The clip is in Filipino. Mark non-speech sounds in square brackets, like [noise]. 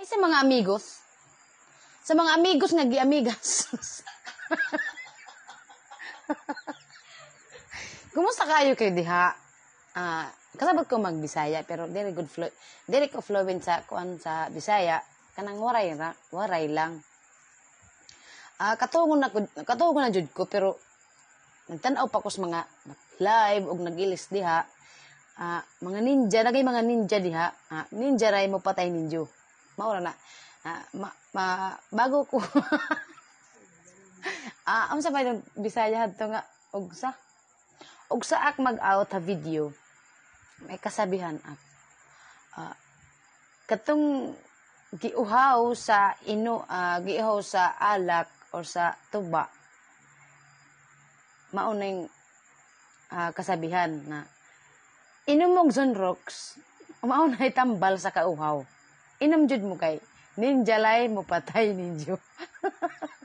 Ay sa mga amigos. Sa mga amigos nga giamigas. [laughs] Kumusta kayo kayo diha? Ah, kasabot ko magbisaya pero very good flu very ko fluent sa kuan sa Bisaya kanang waray ra, waray lang. Ah, katungo na ko katungo na jud ko pero nagtan-aw pa ko sa mga live og nagilis diha. Ah, mga ninja, nagay mga ninja diha. Ah, ninja ray mo patay ninjo. Maura na. Ah, ma, ma, bago ko [laughs] Ah, ang sa pa yung Bisaya hadto nga ugsa. Ugsa ak mag-out ha video. May kasabihan ak. Ah, katong giuhaw sa ino ah, giuhaw sa alak or sa tuba maunay ah, kasabihan na inom mong Zonrox maunay tambal sa kauhaw inom jud mo kay ninja lay mo patay ninjo [laughs]